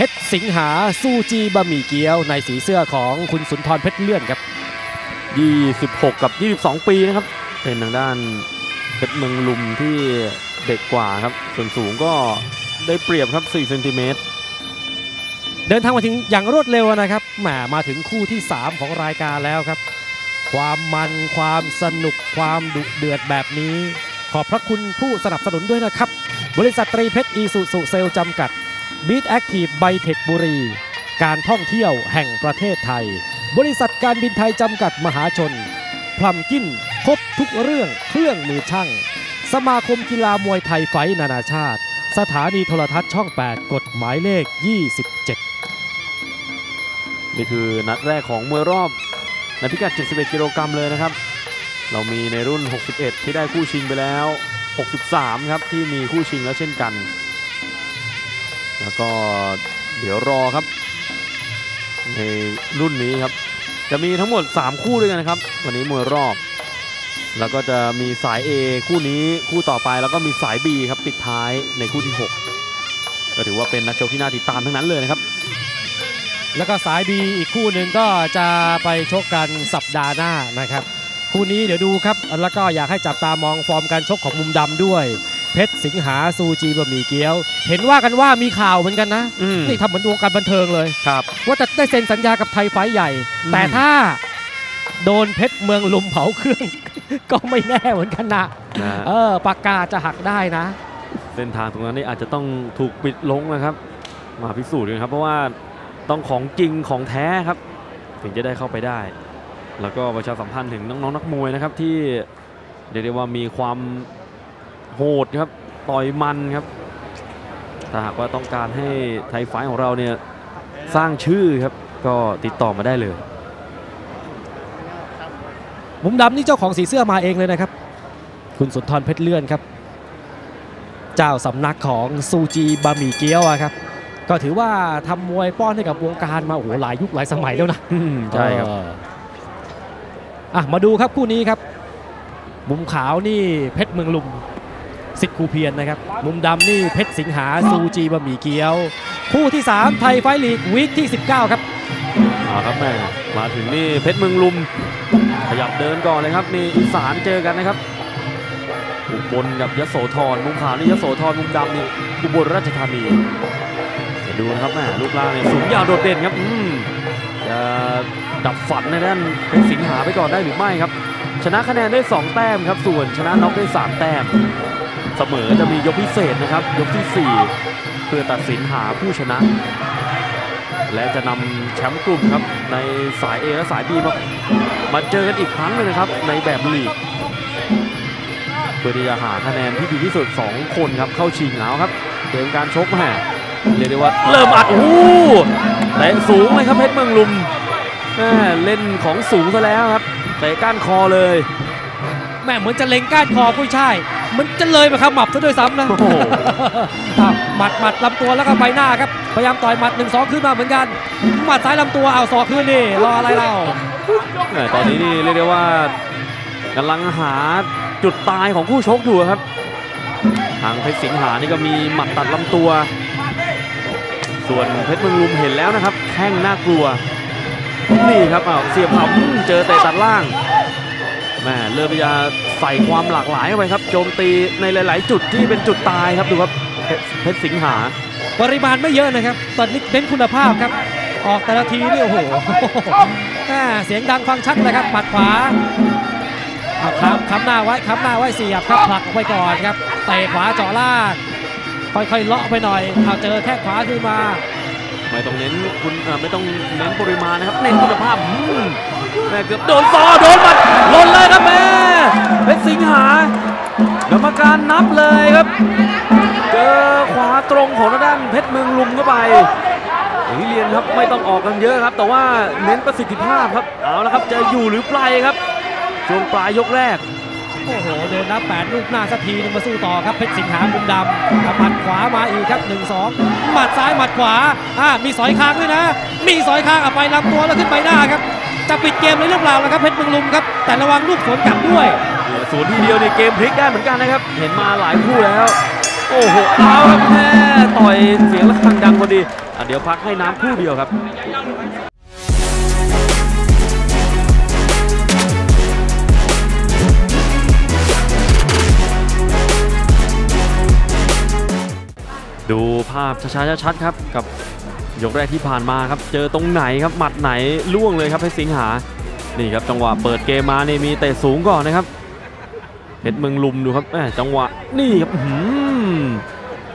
เพชรสิงหาซูจีบะหมี่เกี๊ยวในสีเสื้อของคุณสุนทรเพชรเลื่อนครับ 26 กับ 22 ปีนะครับ เป็นทางด้านเพชรเมืองลุมที่เด็กกว่าครับ ส่วนสูงก็ได้เปรียบครับ 4 เซนติเมตร เดินทางมาถึงอย่างรวดเร็วนะครับแหมมาถึงคู่ที่ 3 ของรายการแล้วครับ ความมันความสนุกความดุเดือดแบบนี้ ขอบพระคุณผู้สนับสนุนด้วยนะครับ บริษัทตรีเพชรอีซูซุเซลส์จำกัด บีทแอคทีฟไบเทคบุรี การท่องเที่ยวแห่งประเทศไทย บริษัทการบินไทยจำกัดมหาชน พัมคินครบทุกเรื่องเครื่องมือช่าง สมาคมกีฬามวยไทยไฟท์นานาชาติ สถานีโทรทัศน์ช่อง 8 กดหมายเลข 27 นี่คือนัดแรกของมวยรอบในพิกัด 71 กิโลกรัมเลยนะครับ เรามีในรุ่น 61 ที่ได้คู่ชิงไปแล้ว 63 ครับที่มีคู่ชิงแล้วเช่นกัน แล้วก็เดี๋ยวรอครับ ในรุ่นนี้ครับ จะมีทั้งหมด 3 คู่ด้วยกันนะครับ วันนี้มวยรอบ แล้วก็จะมีสาย A คู่นี้คู่ต่อไปแล้วก็มีสาย B ครับปิดท้ายในคู่ที่ 6 ก็ถือว่าเป็นนักชกที่น่าติดตามทั้งนั้นเลยนะครับ แล้วก็สายบีอีกคู่หนึ่งก็จะไปชกกันสัปดาห์หน้านะครับ คู่นี้เดี๋ยวดูครับ แล้วก็อยากให้จับตามองฟอร์มการชกของมุมดำด้วย เพชรสิงหาซูจีบะหมี่เกี๊ยว เห็นว่ากันว่ามีข่าวเหมือนกันนะอืมนี่ทำเหมือนวงการบันเทิงเลยครับ ว่าจะได้เซ็นสัญญากับไทยไฟท์ใหญ่อืมแต่ถ้าโดนเพชรเมืองลุมเผาเครื่อง ก็ไม่แน่เหมือนกันนะนะเออปากกาจะหักได้นะ เส้นทางตรงนั้นนี่อาจจะต้องถูกปิดลงนะครับ มาพิสูจน์กันครับ เพราะว่าต้องของจริงของแท้ครับ ถึงจะได้เข้าไปได้ แล้วก็ประชาสัมพันธ์ถึงน้องๆนักมวยนะครับที่เรียกได้ว่ามีความ โหดครับต่อยมันครับถ้าหากว่าต้องการให้ไทยไฟท์ของเราเนี่ยสร้างชื่อครับก็ติดต่อมาได้เลย มุมดำนี่เจ้าของสีเสื้อมาเองเลยนะครับ คุณสุนทรเพชรเลื่อนครับ เจ้าสำนักของซูจีบะหมี่เกี๊ยวอะครับ ก็ถือว่าทำมวยป้อนให้กับวงการมาโอ้โหหลายยุคหลายสมัยแล้วนะใช่ครับเอออะมาดูครับคู่นี้ครับ มุมขาวนี่เพชรเมืองลุม สิทธิ์คูเพียรนะครับ มุมดำนี่เพชรสิงหาซูจีบะหมี่เกี๊ยว คู่ที่ 3 ไทยไฟลีกวีคที่ 19 ครับเอาครับแม่มาถึงนี่เพชรเมืองลุม ขยับเดินก่อนเลยครับนี่อีสานเจอกันนะครับ อุบลกับยโสธรมุมขาวนี่ยโสธรมุมดำนี่อุบลราชธานีเดี๋ยวดูนะครับแม่รูปร่างเนี่ยสูงยาวโดดเด่นครับอืมจะดับฝันในด้านเป็นสิงหาไปก่อนได้หรือไม่ครับ ชนะคะแนนได้ 2 แต้มครับ ส่วนชนะน็อกได้ 3 แต้ม เสมอจะมียกพิเศษนะครับ ยกที่ 4 เพื่อตัดสินหาผู้ชนะ และจะนำแชมป์กลุ่มครับ ในสาย A และสาย B มามาเจอกันอีกครั้งหนึงนะครับ ในแบบลีกเพื่อที่จะหาคะแนนที่ดีที่สุด 2 คนครับเข้าชิงแล้วครับเกมการชกแม่เรียกได้ว่าเริ่มอัดโอ้โหเตะสูงเลยครับเพชรเมืองลุมแม่เล่นของสูงซะแล้วครับเตะก้านคอเลยแม่เหมือนจะเล็งก้านคอกุ้ช่าย มันจะเลยมาขมับซะด้วยซ้ำนะโอ้โหอ้าวหมัดหมัดลำตัวแล้วก็ใบหน้าครับ พยายามต่อยหมัดหนึ่งสองขึ้นมาเหมือนกัน หมัดซ้ายลำตัวเอาศอกขึ้นนี่รออะไรเราแม่ตอนนี้นี่เรียกได้ว่ากำลังหาจุดตายของคู่ชกอยู่ครับ ทางเพชรสิงหานี่ก็มีหมัดตัดลำตัว ส่วนเพชรเมืองลุมเห็นแล้วนะครับ แข้งน่ากลัว นี่ครับอ้าวเสียบเข่าอื้อเจอเตะตัดล่างแม่เริ่มที่จะ ใส่ความหลากหลายเข้าไปครับ โจมตีในหลาย ๆ จุดที่เป็นจุดตายครับดูครับเพชรเพชรสิงหา ปริมาณไม่เยอะนะครับตอนนี้เน้นคุณภาพครับ ออกแต่ละทีนี่โอ้โหแม่เสียงดังฟังชัดเลยครับหมัดขวาเอาค้ำค้ำหน้าไว้ค้ำหน้าไว้เสียบครับผลักออกไปก่อนครับเตะขวาเจาะล่างค่อยๆเลาะไปหน่อยเอาเจอแค่ขวาขึ้นมาไม่ต้องเน้นคุณเอ่อไม่ต้องเน้นปริมาณนะครับ เน้นคุณภาพอืมแม่เกือบโดนซอโดนหมัดหล่นเลยครับแม่ เพชรสิงหากรรมการนับเลยครับ เจอขวาตรงของด้านเพชรเมืองลุมเข้าไปเฮียเรียนครับไม่ต้องออกกันเยอะครับ แต่ว่าเน้นประสิทธิภาพครับเอาละครับจะอยู่หรือไปครับช่วงปลายยกแรกโอ้โหโดนนับแปดลูกหน้าสักทีนึงมาสู้ต่อครับเพชรสิงหามุมดำกับหมัดขวามาอีกครับ1 2หมัดซ้ายหมัดขวาอ่ามีสอยคางด้วยนะ มีสอยคางเอาไปลำตัวแล้วขึ้นใบหน้าครับ จะปิดเกมเลยหรือเปล่าล่ะครับเพชรเมืองลุมครับ แต่ระวังลูกสวนกลับด้วยเนี่ยสวนทีเดียวนี่เกมพลิกได้เหมือนกันนะครับ เห็นมาหลายคู่แล้ว โอ้โหเอาครับแม่ต่อยเสียงระฆังดังพอดีอะเดี๋ยวพักให้น้ำครู่เดียวครับดูภาพช้าๆชัดๆครับกับ ยกแรกที่ผ่านมาครับ เจอตรงไหนครับ หมัดไหนล่วงเลยครับเพชรสิงหา นี่ครับจังหวะเปิดเกมมานี่มีเตะสูงก่อนนะครับ เพชรเมืองลุมดูครับแหมจังหวะนี่ครับ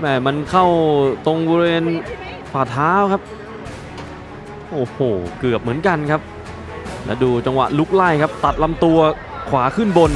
แหมมันเข้าตรงบริเวณฝ่าเท้าครับ โอ้โห เกือบเหมือนกันครับ แล้วดูจังหวะลุกไล่ครับ ตัดลำตัวขวาขึ้นบน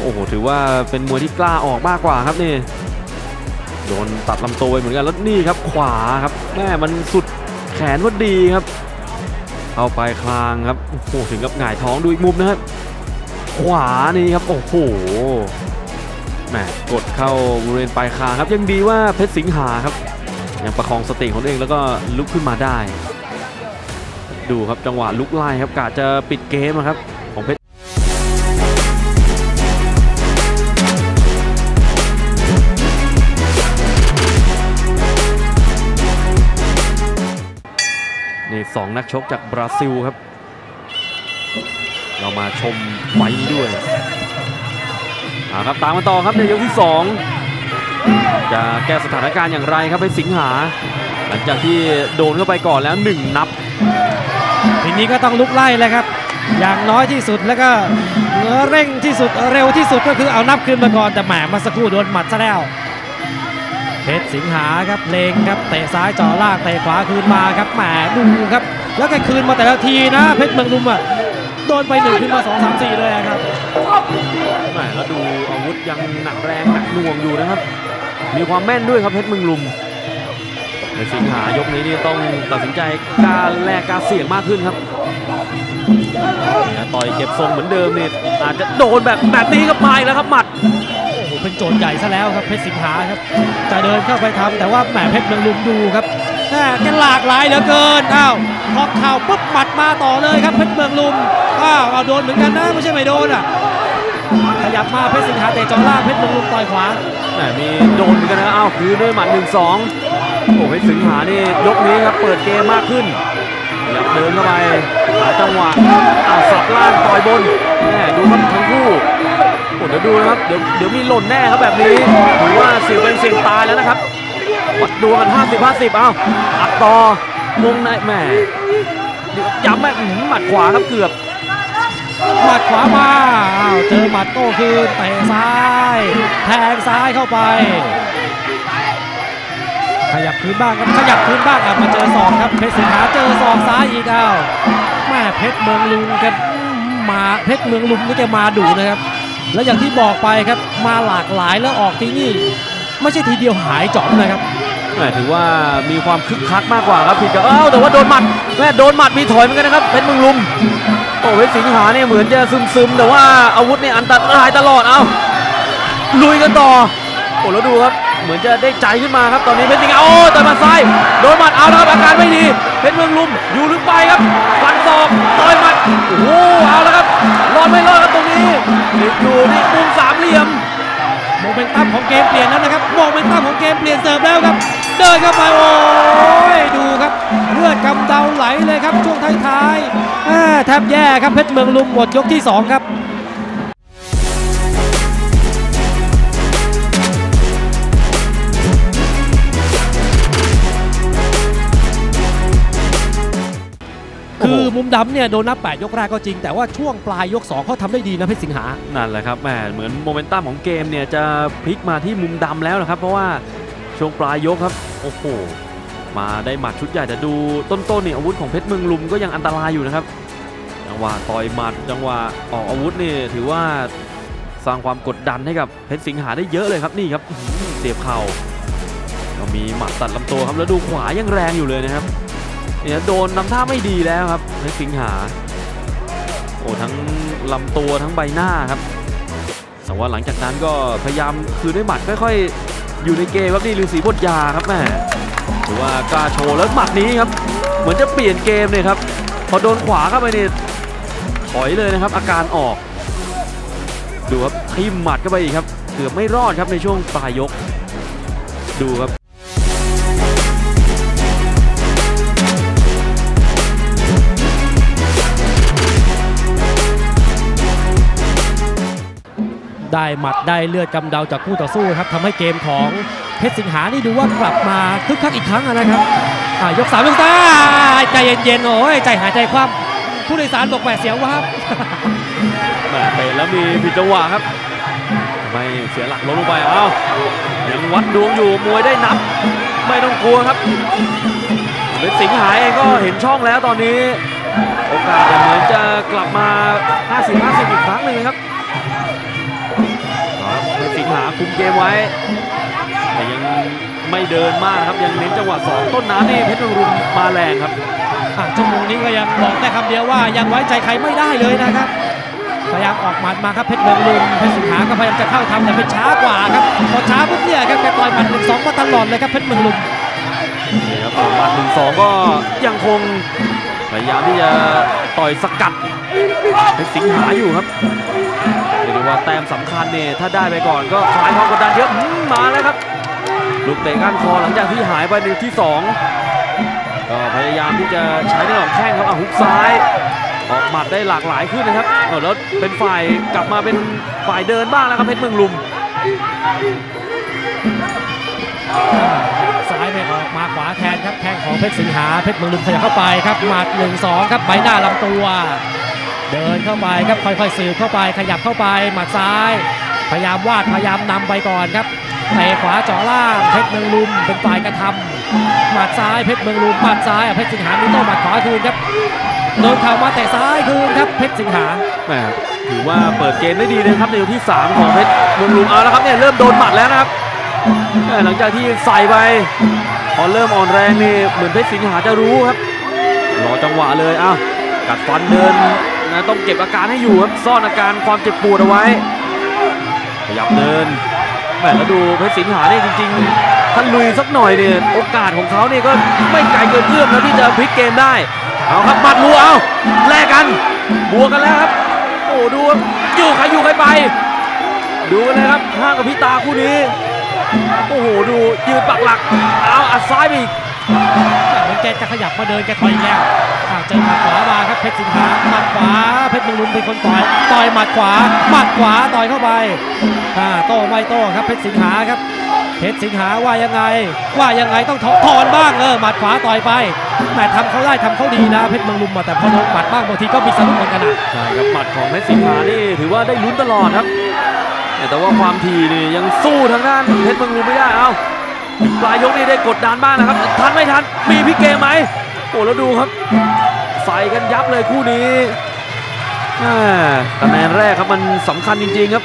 โอ้โห ถือว่าเป็นมวยที่กล้าออกมากกว่าครับนี่ โดนตัดลำตัวไปเหมือนกันแล้วนี่ครับขวาครับแม่มันสุดแขนพอดีครับเข้าไปคลางครับโอ้โหถึงกับหงายท้องดูอีกมุมนะครับขวานี่ครับโอ้โหแหมกดเข้าบริเวณปลายคางครับยังดีว่าเพชรสิงหาครับยังประคองสติของตัวเองแล้วก็ลุกขึ้นมาได้ ดูครับจังหวะลุกไล่ครับกะจะปิดเกมครับ นี่สองนักชกจากบราซิลครับ เรามาชมไฟด้วยอาครับตามมาต่อครับในยกที่ 2 จะแก้สถานการณ์อย่างไรครับให้สิงหา หลังจากที่โดนเข้าไปก่อนแล้ว 1 นับ ทีนี้ก็ต้องลุกไล่แล้วครับ อย่างน้อยที่สุดแล้วก็เร่งที่สุดเร็วที่สุดก็คือเอานับคืนมาก่อนแต่แหมมาสักครู่โดนหมัดซะแล้ว เพชรสิงหาครับเลงครับเตะซ้ายจ่อล่างเตะขวาคืนมาครับแหมดูครับ แล้วก็คืนมาแต่ละทีนะ เพชรเมืองลุมอะโดนไปหนึ่งขึ้นมาสองสามสี่เลยอะครับแหมแล้วดูอาวุธยังหนักแรงหนักหน่วงอยู่นะครับ มีความแม่นด้วยครับเพชรเมืองลุมในสิงหายกนี้นี่ต้องตัดสินใจกล้ารแลกกล้ารเสี่ยงมากขึ้นครับต่อยเก็บทรงเหมือนเดิมนี่อาจจะโดนแบบแบบนี้ครับมาอีกแล้วครับหมัด เป็นโจทย์ใหญ่ซะแล้วครับเพชรสิงหาครับจะเดินเข้าไปทำแต่ว่าแหมเพชรเมืองลุมดูครับแหม่แกันหลากหลายเหลือเกินอ้าวพอเข่าปุ๊บหมัดมาต่อเลยครับเพชรเมืองลุมอ้าวเอาโดนเหมือนกันนะไม่ใช่ไม่โดนอะขยับมาเพชรสิงหาเตะจอล่างเพชรเมืองลุมต่อยขวาแหมมีโดนเหมือนกันนะอ้าวคืนด้วยหมัดหนึ่งสองโอ้เพชรสิงหานี่ยกนี้ครับเปิดเกมมากขึ้น เดินเข้าไปหาจังหวะอ้าวสับล่างต่อยบนแหมดูครับทั้งคู่โอ้เดี๋ยวดูนะครับเดี๋ยวเดี๋ยวมีหล่นแน่ครับแบบนี้ถือว่าเสี่ยเป็นเสี่ยงตายแล้วนะครับวัดดวงกัน 50 50 เอ้าอัดต่อวงในแหมเดี๋ยวย้ำแบบอื้อหือหมัดขวาครับเกือบหมัดขวามาเจอหมัดโต้คืนเตะซ้าย แทงซ้ายเข้าไป ขยับคืนบ้างครับขยับคืนบ้างอะมาเจอศอกครับเพชรสิงหาเจอศอกซ้ายอีกอ้าวแม่เพชรเมืองลุงแกมาเพชรเมืองลุงนี่แกมาดุนะครับ แล้วอย่างที่บอกไปครับมาหลากหลายแล้วออกที่นี่ ไม่ใช่ทีเดียวหายจอมนะครับแหมถือว่ามีความคึกคักมากกว่าครับผิดกับเอ้าแต่ว่าโดนหมัดแม่โดนหมัดมีถอยเหมือนกันนะครับเพชรเมืองลุมโอ้เพชรสิงหาเนี่ยเหมือนจะซึมๆแต่ว่าอาวุธเนี่ยอันตรายตลอดเอ้าลุยกันต่อโอ้แล้วดูครับ เหมือนจะได้ใจขึ้นมาครับตอนนี้เพชรสิงหาโอ้ต่อยหมัดซ้ายโดนหมัดเอาแล้วครับอาการไม่ดีเพชรเมืองลุมอยู่หรือไปครับฟันศอกต่อยหมัดโอ้โหเอาแล้วครับรอดไม่รอดครับตรงนี้อยู่ที่มุมสามเหลี่ยมโมเมนตัมของเกมเปลี่ยนแล้วนะครับโมเมนตัมของเกมเปลี่ยนเสิร์ฟแล้วครับ เดินเข้าไปโอ้ยดูครับเลือดกำเดาไหลเลยครับช่วงท้ายๆแม่แทบแย่ครับเพชรเมืองลุมหมดยกที่สองครับ คือมุมดำเนี่ยโดนนับ 8 ยกแรกก็จริง แต่ว่าช่วงปลายยก2เขาทำได้ดีนะเพชรสิงหา นั่นแหละครับแหมเหมือนโมเมนตัมของเกมเนี่ยจะพลิกมาที่มุมดำแล้วนะครับ เพราะว่าช่วงปลายยกครับ โอ้โห มาได้หมัดชุดใหญ่แต่ดูต้นๆเนี่ยอาวุธของเพชรเมืองลุมก็ยังอันตรายอยู่นะครับ จังหวะต่อยหมัดจังหวะออกอาวุธนี่ถือว่าสร้างความกดดันให้กับเพชรสิงหาได้เยอะเลยครับนี่ครับเสียบเข่าก็มีหมัดตัดลำตัวครับแล้วดูขวายังแรงอยู่เลยนะครับ เนี่ยโดนนำท่าไม่ดีแล้วครับเพชรสิงหา โอ้ทั้งลำตัวทั้งใบหน้าครับ แต่ว่าหลังจากนั้นก็พยายามคืนด้วยหมัดค่อยๆ อยู่ในเกมครับนี่ฤาษีบทยาครับแม่ถือว่ากล้าโชว์แล้วหมัดนี้ครับ เหมือนจะเปลี่ยนเกมเลยครับ พอโดนขวาเข้าไปนี่ถอยเลยนะครับ อาการออก ดูครับทิ่มหมัดเข้าไปอีกครับเกือบไม่รอดครับในช่วงปลายยก ดูครับ ได้หมัดได้เลือดกำเดาจากคู่ต่อสู้ครับทำให้เกมของเพชรสิงหานี่ดูว่ากลับมาคึกคักอีกครั้งนะครับยกสามยกตาใจเย็นๆโอ้ยใจหายใจคว่ำผู้โดยสารบอกแหวเสียววับแหม่เตะแล้วมีผิดจังหวะครับ ไม่เสียหลักล้มลงไปเอ้ายังวัดดวงอยู่มวยได้นับ ไม่ต้องกลัวครับเป็นสิงหาเองก็เห็นช่องแล้วตอนนี้ โอกาสเหมือนจะกลับมา 50-50 อีกครั้งหนึ่งนะครับ หาคุมเกมไว้ แต่ยังไม่เดินมากนะครับยังเน้นจังหวะสองต้นน้ำนี่เพชรเมืองรุมมาแรงครับอะชั่วโมงนี้ก็ยังบอกได้คำเดียวว่ายังไว้ใจใครไม่ได้เลยนะครับพยายามออกหมัดมาครับเพชรเมืองลุมเพชรสิงหาก็พยายามจะเข้าทำแต่เป็นช้ากว่าครับพอช้าปุ๊บเนี่ยครับแกต่อยหมัดหนึ่งสองมาตลอดเลยครับเพชรเมืองลุมนี่ครับหมัดหนึ่งสองก็ยังคงพยายามที่จะต่อยสกัดเพชรสิงหาอยู่ครับเรียกว่าแต้มสำคัญเนี่ยถ้าได้ไปก่อนก็คลายความกดดันเยอะมาแล้วครับ ลูกเตะก้านคอหลังจากที่หายไปในที่สองก็พยายามที่จะใช้ในหลองแข้งครับอะฮุกซ้าย ออกหมัดได้หลากหลายขึ้นนะครับแล้วเป็นฝ่ายกลับมาเป็นฝ่ายเดินบ้างแล้วครับเพชรเมืองลุมซ้ายไม่ออกมาขวาแทนครับแข้งของเพชรสิงหาเพชรเมืองลุมขยับเข้าไปครับหมัดหนึ่งสองครับใบหน้าลำตัว เดินเข้าไปครับค่อยๆสืบเข้าไปขยับเข้าไปหมัดซ้าย พยายามวาดพยายามนำไปก่อนครับเตะขวาเจาะล่างเพชรเมืองลุมเป็นฝ่ายกระทำหมัดซ้ายเพชรเมืองลุมหมัดซ้ายเพชรสิงหามีโต้หมัดขวาคืนครับโดนเข่ามาเตะซ้ายคืนครับเพชรสิงหาแหมถือว่าเปิดเกมได้ดีเลยครับในยกที่ 3 ของเพชรเมืองลุงเอาแล้วครับเนี่ยเริ่มโดนหมัดแล้วนะครับหม่หลังจากที่ใส่ไปพอเริ่มอ่อนแรงนี่เหมือนเพชรสิงหาจะรู้ครับรอจังหวะเลยอ้าวกัดฟันเดิน นะต้องเก็บอาการให้อยู่ครับซ่อนอาการความเจ็บปวดเอาไว้ขยับเดินแหมแล้วดูเพชรสิงหาเนี่ยจริงๆถ้าลุยสักหน่อยเนี่ยโอกาสของเขาเนี่ยก็ไม่ไกลเกินเอื้อมนะที่จะพลิกเกมได้เอาครับหมัดรัวเอาแลกกันบวกกันแล้วครับโอ้ดูอยู่ใครอยู่ใครไป ดูกันเลยครับห้างกับพี่ตาคู่นี้โอ้โหดูยืนปักหลักเอาอัดซ้ายไปอีกเหมือนแกจะขยับมาเดินแกถอยอีกแล้ว เจอหมัดขวามาครับเพชรสิงหาหมัดขวาเพชรเมืองลุมเป็นคนต่อยต่อยหมัดขวาหมัดขวาต่อยเข้าไปอ่าโต้ไม่โต้ครับเพชรสิงหาครับเพชรสิงหาว่ายังไง ว่ายังไงต้องถอนบ้างเออหมัดขวาต่อยไปแหมทำเขาได้ทำเขาดีนะเพชรเมืองลุมอะแต่พอโดนหมัดบ้างบางทีก็มีสะดุ้งเหมือนกันนะใช่ครับหมัดของเพชรสิงหานี่ถือว่าได้ลุ้นตลอดครับแต่ว่าความทีนี่ยังสู้ทางด้านเพชรเมืองลุมไม่ได้เอาปลายยกนี่ได้กดดันบ้างนะครับทันไม่ทันมีพลิเกมไหมโอ้แล้วดูครับ ใส่กันยับเลยคู่นี้แหม่คะแนนแรกครับมันสำคัญจริงๆครับ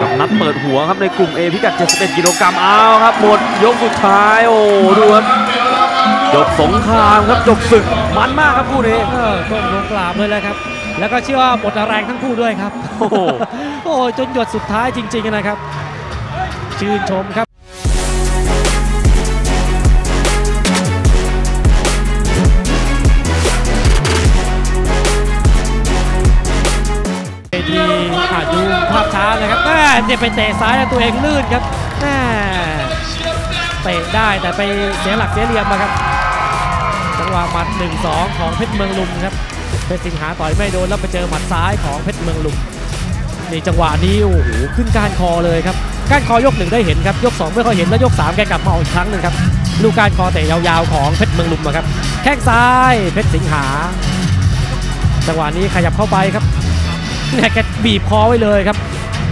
กับนัดเปิดหัวครับในกลุ่ม A พิกัด 71 กิโลกรัมเอาครับหมดยกสุดท้ายโอ้ดูครับจบสงครามครับจบศึกมันมากครับคู่นี้เออก้มลงกราบเลยแหละครับ แล้วก็เชื่อว่าหมดแรงทั้งคู่ด้วยครับ โอ้โหโอ้ยจนหยดสุดท้ายจริง ๆนะครับ ชื่นชมครับ ทีอะดูภาพช้าเลยครับแม่เนี่ยไปเตะซ้ายแล้วตัวเองลื่นครับแม่เตะได้แต่ไปเสียหลักเสียเหลี่ยมมาครับจังหวะหมัด1-2 ของเพชรเมืองลุมครับเพชรสิงหาต่อยไม่โดนแล้วไปเจอหมัดซ้ายของเพชรเมืองลุมนี่จังหวะนี้โอ้โหขึ้นก้านคอเลยครับก้านคอยกหนึ่งได้เห็นครับยกสองไม่ค่อยเห็นแล้วยกสามแกกลับมาอ,อีกครั้งหนึ่งครับลูกก้านคอเตะยาวๆของเพชรเมืองลุมอะครับแข้งซ้ายเพชรสิงหา จังหวะนี้ขยับเข้าไปครับ เนี่ยแกบีบคอไว้เลยครับ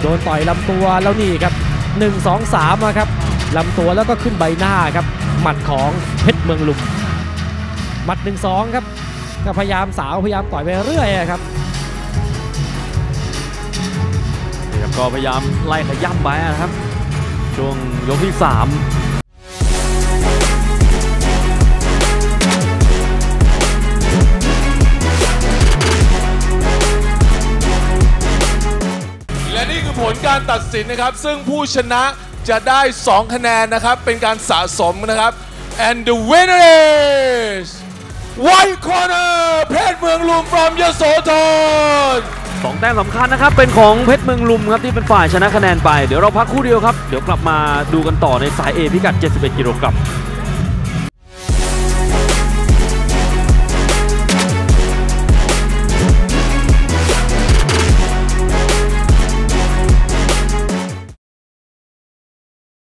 โดนต่อยลำตัวแล้วนี่ครับ 1 2 3อะครับลำตัวแล้วก็ขึ้นใบหน้าครับ หมัดของเพชรเมืองลุมหมัด 1 2 ครับก็พยายามสาวพยายามต่อยไปเรื่อยครับก็พยายามไล่ขย่ำไปนะครับ ช่วงยกที่ 3 ผลการตัดสินนะครับ ซึ่งผู้ชนะจะได้ 2 คะแนนนะครับ เป็นการสะสมนะครับ and the winner is white corner เพชรเมืองลุม from ยโสธรสองแต้มสำคัญนะครับ เป็นของเพชรเมืองลุมครับที่เป็นฝ่ายชนะคะแนนไป เดี๋ยวเราพักคู่เดียวครับ เดี๋ยวกลับมาดูกันต่อในสาย A พิกัด 71 กิโลกรัม